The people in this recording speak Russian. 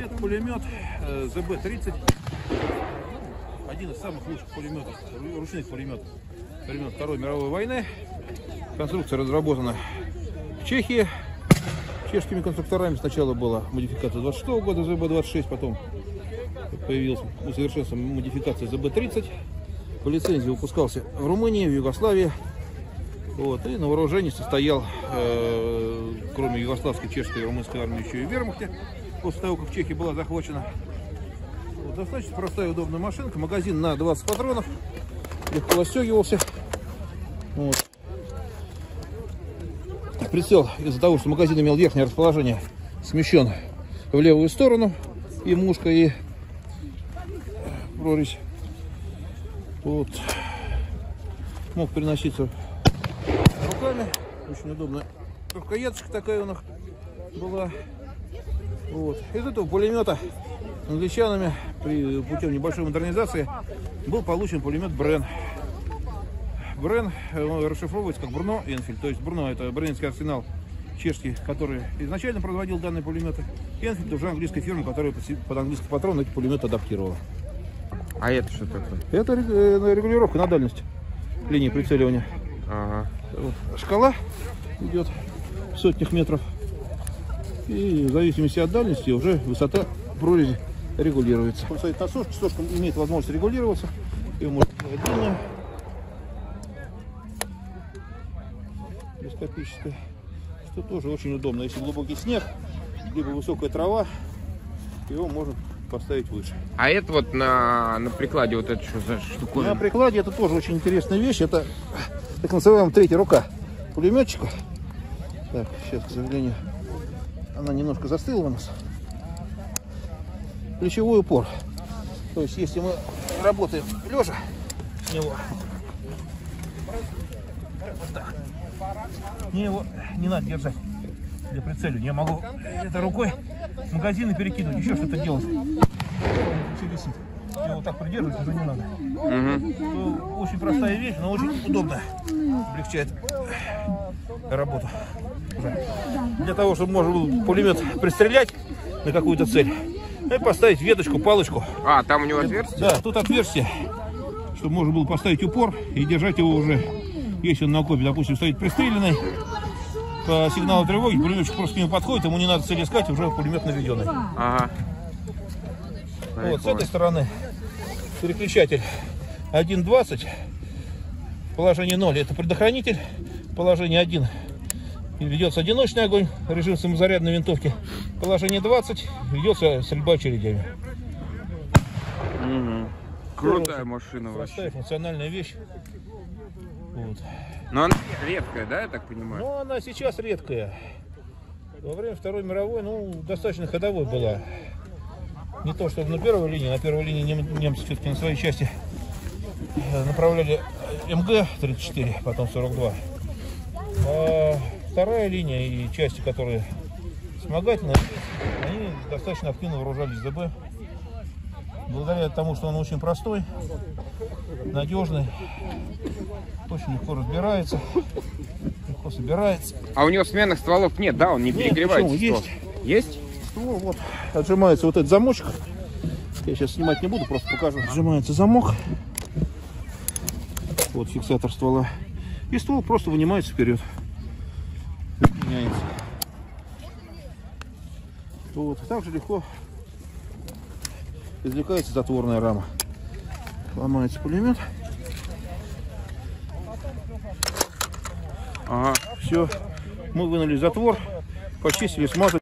Это пулемет э, ЗБ-30. Один из самых лучших пулеметов, ру- ручных пулеметов времен Второй мировой войны. Конструкция разработана в Чехии. Чешскими конструкторами сначала была модификация 26 года ЗБ-26, потом появилась усовершенствованная модификация ЗБ-30. По лицензии выпускался в Румынии, в Югославии. Вот, и на вооружении состоял, э, кроме югославской, чешской и румынской армии, еще и вермахте, после того, как Чехия была захвачена. Вот, достаточно простая и удобная машинка. Магазин на 20 патронов. Легко расстегивался. Вот. Прицел из-за того, что магазин имел верхнее расположение, смещен в левую сторону. И мушка, и прорезь. Вот. Мог переноситься руками. Очень удобно. Рукояточка такая у них была. Вот. Из этого пулемета англичанами при путем небольшой модернизации был получен пулемет Брен. Брен э, расшифровывается как Бруно Энфильд. То есть Бруно это бренский арсенал чешский, который изначально производил данные пулеметы. Энфильд уже английская фирма, которая под английский патрон эти пулеметы адаптировала. А это что такое? Это э, регулировка на дальность линии прицеливания. Ага. Шкала идет в сотнях метров. И в зависимости от дальности уже высота прорези регулируется. Он стоит на сошке, сошка имеет возможность регулироваться. Ее можно длинную. Телескопическая. Что тоже очень удобно. Если глубокий снег, либо высокая трава, его можно поставить выше. А это вот на, на прикладе вот это что за На штуковина? прикладе это тоже очень интересная вещь. Это так называемая третья рука пулеметчика. Так, сейчас, к сожалению, она немножко застыла у нас. Плечевой упор. То есть, если мы работаем лежа с него, мне его не надо держать для прицеливания. Я могу это рукой магазины перекидывать, еще что-то делать. Все висит. Я вот так придерживать уже не надо. Ну, Очень простая вещь, но очень удобная. Облегчает работу. Для того, чтобы можно было пулемет пристрелять на какую-то цель, и поставить веточку, палочку. А, там у него отверстие? Да, тут отверстие, чтобы можно было поставить упор и держать его уже, если он на окопе, допустим, стоит пристреленный, по сигналу тревоги пулеметчик просто к нему подходит, ему не надо цель искать, уже пулемет наведенный. Ага. Вот, с этой стороны переключатель 1.20, положение 0 это предохранитель, положение 1 ведется одиночный огонь, режим самозарядной винтовки, положение 20 ведется стрельба очередями. Мгм. Крутая машина Простая вообще. функциональная вещь. Вот. Но она редкая, да, я так понимаю? Но она сейчас редкая. Во время Второй мировой, ну, достаточно ходовой была. Не то, чтобы на первой линии, на первой линии нем- немцы все-таки на своей части э, направляли МГ-34, потом 42. А вторая линия и части, которые вспомогательные, они достаточно активно вооружались ДБ. Благодаря тому, что он очень простой, надежный, очень легко разбирается, легко собирается. А у него сменных стволов нет, да? Он не Нет, перегревается? почему? ствол? Есть? Ствол, вот, отжимается вот этот замочек. Я сейчас снимать не буду, просто покажу. Отжимается замок. Вот фиксатор ствола. И ствол просто вынимается вперед. Меняется. Вот. Также легко извлекается затворная рама. Ломается пулемет. Ага. Все. Мы вынули затвор, почистили, смазали.